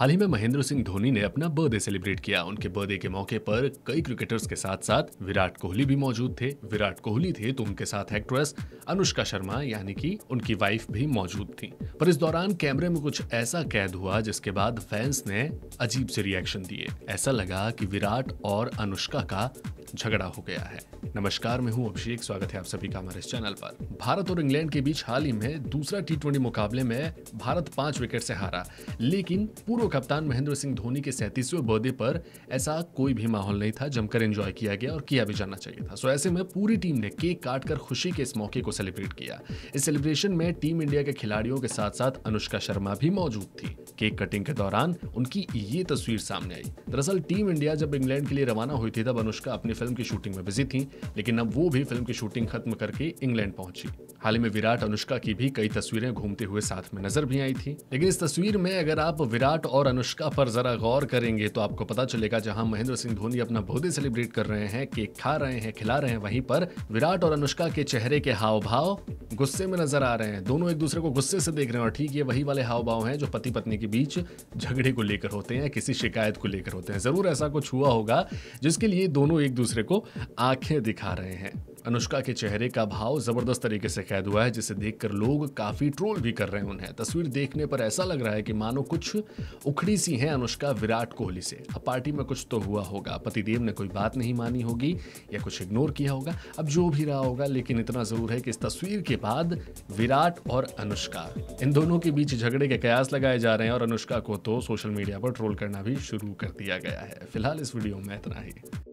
हाल ही में महेंद्र सिंह धोनी ने अपना बर्थडे सेलिब्रेट किया। उनके बर्थडे के मौके पर कई क्रिकेटर्स के साथ साथ विराट कोहली भी मौजूद थे। विराट कोहली थे तो उनके साथ एक्ट्रेस अनुष्का शर्मा, यानी कि उनकी वाइफ भी मौजूद थी। पर इस दौरान कैमरे में कुछ ऐसा कैद हुआ जिसके बाद फैंस ने अजीब से रिएक्शन दिए। ऐसा लगा की विराट और अनुष्का का झगड़ा हो गया है। नमस्कार, मैं हूँ अभिषेक, स्वागत है आप सभी का हमारे चैनल पर। भारत और इंग्लैंड के बीच हाल ही में दूसरा टी मुकाबले में भारत पाँच विकेट से हारा। लेकिन पूर्व कप्तान महेंद्र सिंह धोनी के सैंतीसवें बर्थडे पर ऐसा कोई भी माहौल नहीं था, जमकर एंजॉय किया गया और किया भी जाना चाहिए था। सो ऐसे में पूरी टीम ने केक काटकर खुशी के इस मौके को सेलिब्रेट किया। इस सेलिब्रेशन में टीम इंडिया के खिलाड़ियों के साथ साथ अनुष्का शर्मा भी मौजूद थी। केक कटिंग के दौरान उनकी ये तस्वीर सामने आई। दरअसल टीम इंडिया जब इंग्लैंड के लिए रवाना हुई थी, तब अनुष्का अपनी फ़िल्म की शूटिंग में बिज़ी थी, लेकिन अब वो भी फ़िल्म की शूटिंग खत्म करके इंग्लैंड पहुँची। हाल ही में विराट अनुष्का की भी कई तस्वीरें घूमते हुए साथ में नज़र भी आई थी। लेकिन इस तस्वीर में अगर आप विराट और अनुष्का पर जरा गौर करेंगे तो आपको पता चलेगा जहाँ महेंद्र सिंह धोनी अपना बर्थडे सेलिब्रेट कर रहे हैं, केक खा रहे हैं, खिला रहे हैं, वहीं पर विराट और अनुष्का के चेहरे के हाव भाव गुस्से में नज़र आ रहे हैं। दोनों एक दूसरे को गुस्से से देख रहे हैं, और ठीक ये वही वाले हाव भाव हैं जो पति पत्नी के बीच झगड़े को लेकर होते हैं, किसी शिकायत को लेकर होते हैं। ज़रूर ऐसा कुछ हुआ होगा, जिसके लिए दोनों एक दूसरे को आँखें दिखा रहे हैं। अनुष्का के चेहरे का भाव ज़बरदस्त तरीके से कैद हुआ है, जिसे देखकर लोग काफ़ी ट्रोल भी कर रहे हैं उन्हें। तस्वीर देखने पर ऐसा लग रहा है कि मानो कुछ उखड़ी सी है अनुष्का, विराट कोहली से। अब पार्टी में कुछ तो हुआ होगा। पतिदेव ने कोई बात नहीं मानी होगी या कुछ इग्नोर किया होगा। अब जो भी रहा होगा, लेकिन इतना ज़रूर है कि इस तस्वीर के बाद विराट और अनुष्का, इन दोनों के बीच झगड़े के कयास लगाए जा रहे हैं और अनुष्का को तो सोशल मीडिया पर ट्रोल करना भी शुरू कर दिया गया है। फ़िलहाल इस वीडियो में इतना ही।